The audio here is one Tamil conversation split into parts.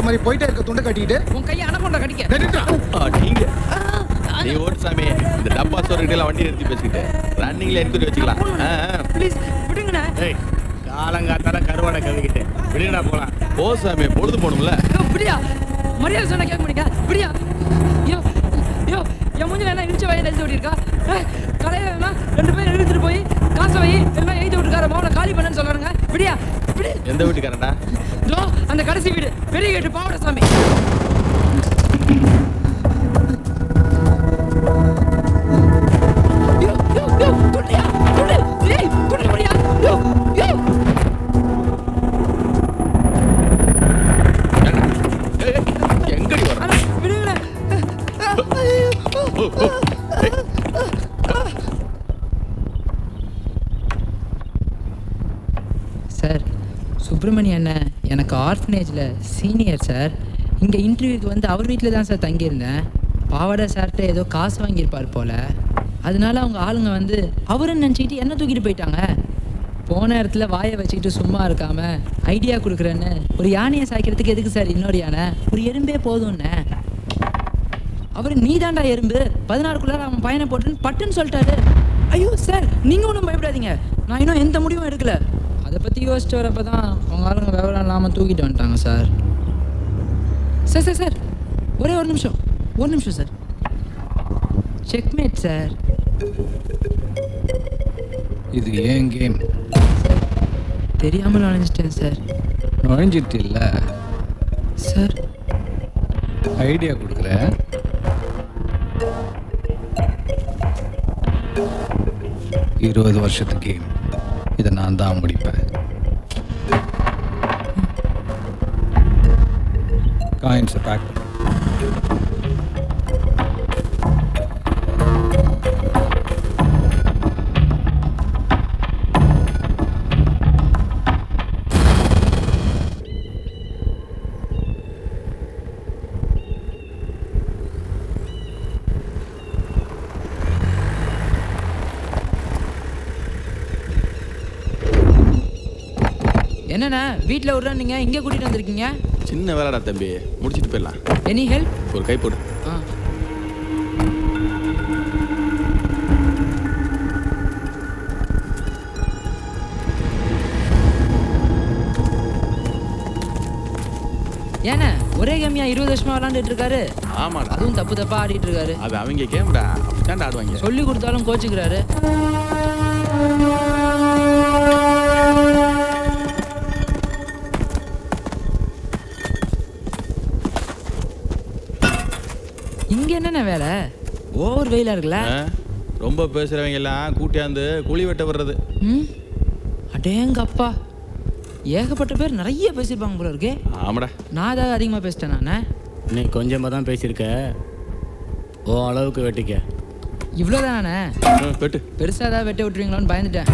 மாதிரி போயிட்டே இருக்க துண்டை கட்டிக்கிட்டு உன் கையை அனகொண்டா கடிக்க நீங்க. நீ ஓட்டு சாமி. இந்த டப்பா சோறுகிட்ட வண்டி நிறுத்தி பேசிக்கிட்டு. ரன்னிங்ல என்கொயரி வச்சுக்கலாம். ப்ளீஸ் விடுங்கண்ணே. ஏய் காலங்காத்தால கருவாடை கவிக்கிட்டு விடுங்கடா போலாம் போ சாமி பொழுது போகணும்ல. ஐயோ, விடியா. மரியாதை சொன்னா கேட்க மாட்டீங்க. விடியா. ஐயோ ஐயோ என் மூஞ்சில என்ன இடிச்ச வயல் எழுதி ஓடிருக்கா கடையில வேணா ரெண்டு பேரும் இழுத்துட்டு போய் காசை வை எல்லாம் எழுதி விட்டுக்கார மாவளை காலி பண்ணேன்னு சொல்றாங்க விடியா விடு. எந்த வீட்டுக்காரன்டா? இதோ அந்த கடைசி வீடு. பெரிய கேட்டு பாவட சாமி. சுப்பிரமணிய அண்ணன் எனக்கு ஆர்ஃபனேஜில் சீனியர் சார். இங்கே இன்டர்வியூக்கு வந்து அவர் வீட்டில் தான் சார் தங்கியிருந்தேன். பாவாடை சார்கிட்ட ஏதோ காசு வாங்கியிருப்பார் போல். அதனால அவங்க ஆளுங்க வந்து அவருன்னு நினச்சிக்கிட்டு என்ன தூக்கிட்டு போயிட்டாங்க. போன இடத்துல வாயை வச்சுக்கிட்டு சும்மா இருக்காம ஐடியா கொடுக்குறேன்னு ஒரு யானையை சாய்க்கிறதுக்கு எதுக்கு சார் இன்னொரு யானை? ஒரு எறும்பே போதும்ண்ணே அவர் நீதாண்டா எறும்பு. பதினாறுக்குள்ளார அவன் பையனை போட்டுன்னு பட்டுன்னு சொல்லிட்டாரு. ஐயோ சார் நீங்கள் ஒன்றும் பயப்படாதீங்க. நான் இன்னும் எந்த முடிவும் எடுக்கல. அதை பத்தி யோசிச்சு வரப்ப தான் அவங்க ஆளுங்க விவரம் இல்லாமல் தூக்கிட்டு வந்துட்டாங்க சார். Sir sir sir. ஒரே ஒரு நிமிஷம். ஒரு நிமிஷம் சார். Checkmate sir. இது ஏன் கேம் தெரியாமல் நுழைஞ்சிட்டேன் சார். நுழைஞ்சிட்டு இல்லை சார். ஐடியா கொடுக்குறேன் இருபது வருஷத்து கேம் இதை நான் தான் முடிப்பேன். காயின்ஸை back. என்னண்ணா வீட்டில் விட்றேன் நீங்கள் இங்கே கூட்டிகிட்டு வந்திருக்கீங்க சின்ன வேலைடா தம்பி. முடிச்சிட்டு போயிடலாம். எனி ஹெல்ப் ஒரு கை போடு. ஒரே கேமியா இருபது வருஷமா விளாண்டுட்டு இருக்காரு. ஆமாடா. அதுவும் தப்பு தப்பா ஆடிட்டு இருக்காரு. அது அவங்க கேம்டா. அப்படித்தான்டா ஆடுவாங்க. சொல்லி கொடுத்தாலும் கோச்சுக்கிறாரு. இங்க என்னென்ன வேலை? ஓவர் வெயிலா இருக்குல்ல? ரொம்ப பேசுறவங்க எல்லாம் கூட்டியாந்து குழி வெட்ட வர்றது ம்? அடேங்க அப்பா. ஏகப்பட்ட பேர் நிறைய பேசியிருப்பாங்க போல இருக்கே. ஆமாடா. நான் ஏதாவது அதிகமாக பேசிட்டேன் நானே. நீ கொஞ்சமாக தான் பேசியிருக்க. ஓ அளவுக்கு வெட்டிக்க. இவ்வளோதானே ஆ, வெட்டு. பெருசாக ஏதாவது வெட்ட விட்டுருவீங்களோன்னு பயந்துட்டேன்.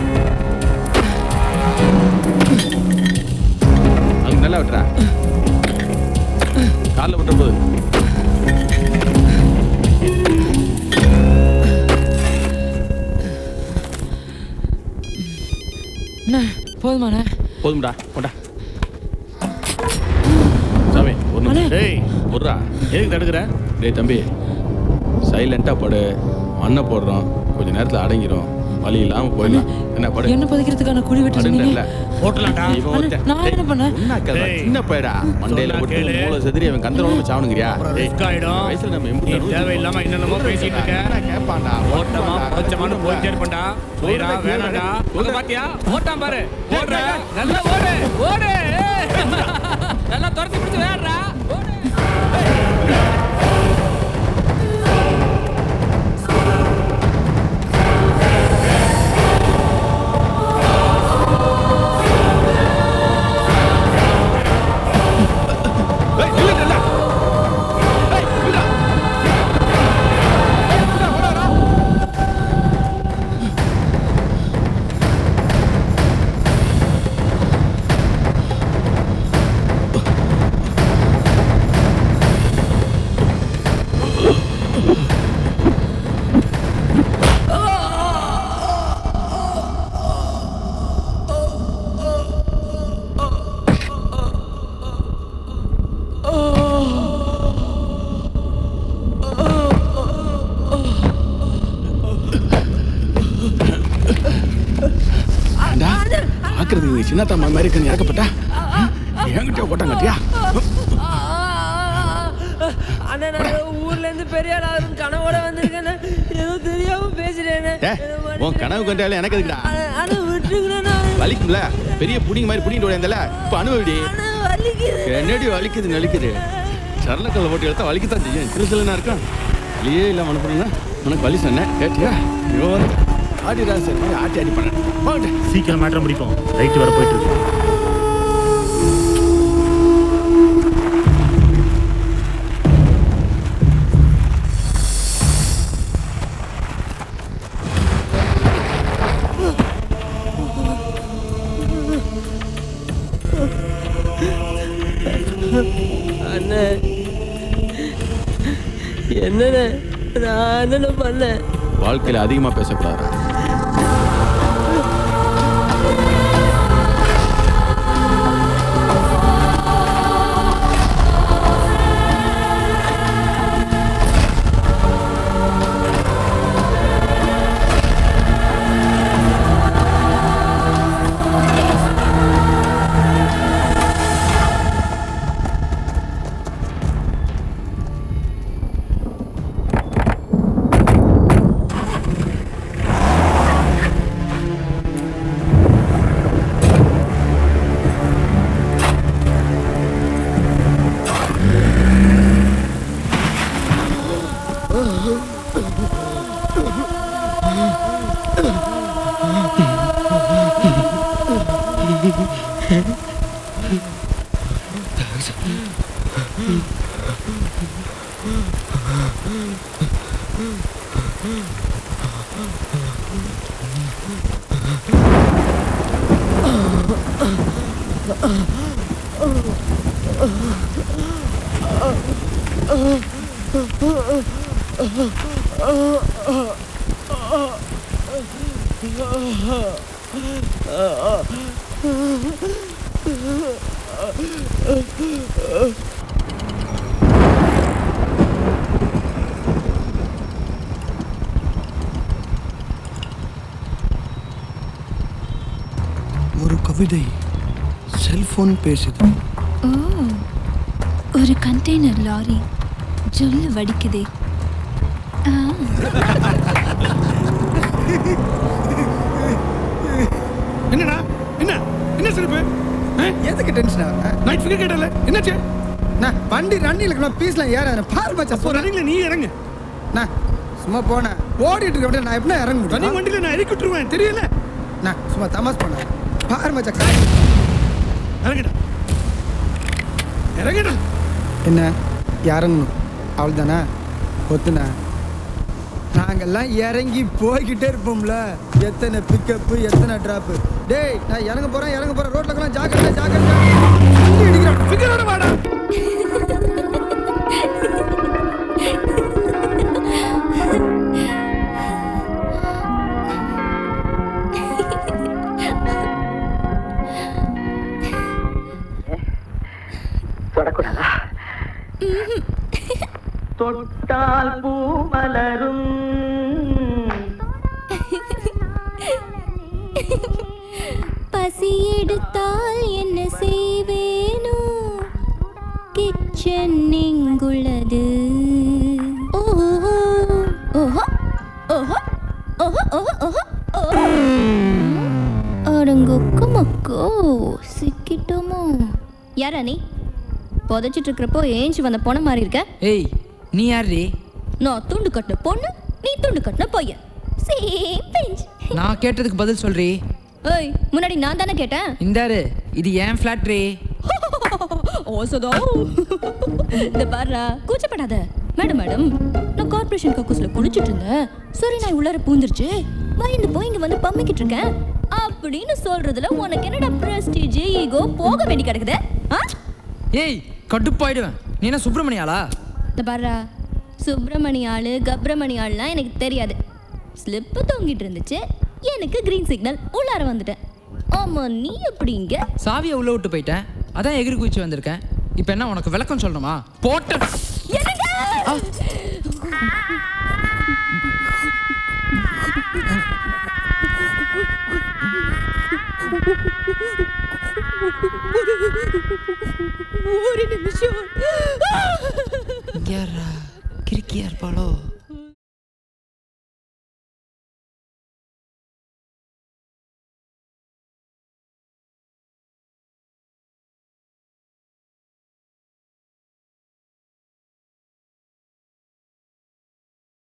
அங்க நல்லா வெட்டுறா. காலில் விட்ட போது போதுமாண்ணே. போதும்டா போடா. சாமி ஒரு. நிமிஷம் டேய் ஒருடா எதுக்கு தடுக்கிற? டேய் தம்பி சைலண்டா படு. மண்ணை போடுறோம். கொஞ்ச நேரத்துல அடங்கிரும். வலி இல்லாம போயிடலாம். என்ன படு. என்ன புதைக்கிறதுக்கான குழி வெட்ட சொன்னீங்க. நான் டேய், என்ன டேய். சின்ன பையடா. மண்டையில போட்டு. மூளை அவன் சாவணுங்கிறியா ஆயிடும். வயசுல நம்ம எம்புட்டு அனுபவிச்சிருக்கோம். தேவையில்லாம என்னென்னமோ பேசிட்டு இருக்க. கேட்பான்டா ஓட்டமா போச்சமானு போயிட்டே இருப்பேன்டா போயிடா வேணாடா பாத்தியா? ஓட்டான் பாரு. ஓடுற. நல்லா ஓடு. ஓடு. நல்லா துரத்தி பிடிச்சு வேடுறா சின்னத்தம்மா மாதிரி இருக்கு இறக்கப்பட்டா என்கிட்ட போட்டாங்க கட்டியா? அண்ணா நான் ஊர்ல இருந்து பெரிய ஆளா கனவோட வந்திருக்கேன் ஏதோ தெரியாம பேசுறேன் ஏ உன் கனவு கண்டாலும் எனக்கு எதுக்குடா? ஆனா விட்டுருங்கண்ணா வலிக்கும்ல? பெரிய புடிங்க மாதிரி புடிங்கிட்டு ஓடியாந்தல? இப்போ அனுபவிடி என்னடி வலிக்குது நலிக்குது? சரளக்கல்ல போட்டு எடுத்தா வலிக்கத்தான் செய்யும். சிறு சிலுனா இருக்கா? வலியே இல்லை மனப்படுங்க உனக்கு வலி சொன்னேன். கேட்டியா? ஐயோ. ஆடிடா சரி. மாதிரி ஆட்டி ஆடி பண்ணேன் போகட்டே சீக்கிரம் மேட்ரு முடிப்போம். ரைட்டு வர போயிட்டு இருக்கு. அண்ணே. என்னண்ணே? நான் என்னென்ன பண்ணேன். வாழ்க்கையில் அதிகமாக பேசக்கூடாது. Oh. ஒரு கவிதை செல்போன் பேசுது. ஓ ஒரு கண்டெய்னர் லாரி ஜொல்லு வடிக்குதே. என்னடா? என்ன? என்ன சிரிப்பு? எதுக்கு டென்ஷன் நைட் ஃபிகர் கேட்டல. என்னாச்சு? நான் வண்டி ரன்னில் இருக்கணும் பீஸ்ல ஏற பாரு மச்சான் போ ரன்னிங்ல நீ இறங்கு. நான் சும்மா போனேன் ஓடிட்டு இருக்க நான் எப்படி இறங்க முடியும்? ரன்னிங் வண்டியில நான் இறக்கி விட்டுருவேன். தெரியல? நான் சும்மா தமாஸ் பண்ணேன் பாரு மச்சான் காய் இறங்கடா. இறங்கடா. என்ன? இறங்கணும். அவள் தானே ஒத்துனா? நாங்கெல்லாம் இறங்கி போய்கிட்டே இருப்போம்ல. எத்தனை பிக்கப்பு எத்தனை ட்ராப்பு டேய் நான் இறங்க போகிறேன் இறங்க போகிறேன் ரோட்டில் எல்லாம் ஜாக்கிரதை. ஜாக்கிரதை அடிக்கிறான். வாடா. எடுத்தால் என்ன செய்வேனோ? கிச்சன் எங்குள்ளது ஓஹோ ஓஹோ ஓஹோ ஓஹோ ஓஹோ ஓஹோ அடங்கொக்கு மக்கோ சிக்கிட்டோமோ? யாரா நீ புதைச்சிட்டு இருக்கிறப்போ ஏஞ்சி வந்த பொண்ண மாதிரி இருக்க? ஏய் நீ யார்ரி நான் துண்டு கட்டின பொண்ணு நீ துண்டு கட்டின பையன். சேம் பெஞ்ச் நான் கேட்டதுக்கு பதில் சொல்றி. ஏய் முன்னாடி நான் தானே கேட்டேன்? இந்தாரு இது ஏன் ஃப்ளாட்ரி ஓசதோ. இந்த பாருடா கூச்சப்படாத. மேடம் மேடம் நான் கார்ப்பரேஷன் கக்கூஸ்ல குளிச்சிட்டு இருந்தேன். சரி நான் உள்ளார பூந்துருச்சு. பயந்து போய் இங்க வந்து பம்மிக்கிட்டு இருக்கேன். அப்படின்னு சொல்றதுல உனக்கு என்னடா பிரஸ்டீஜ் ஈகோ போக வேண்டி கிடக்குது? ஏய் கடுப்பாயிடுவேன். நீ என்ன சுப்பிரமணியாளா? இந்த பாருடா சுப்பிரமணி ஆளு கப்ரமணி ஆளுலாம் எனக்கு தெரியாது. ஸ்லிப்பு தொங்கிட்டு இருந்துச்சு. எனக்கு கிரீன் சிக்னல் உள்ளார வந்துட்டேன். ஆமா நீ எப்படிங்க சாவியை உள்ள விட்டு போயிட்டேன். அதான் எகிரி குதிச்சு வந்திருக்கேன். இப்போ என்ன உனக்கு விளக்கம் சொல்லணுமா? போட்ட. ஒரு நிமிஷம். யாரா இருப்பாளோ?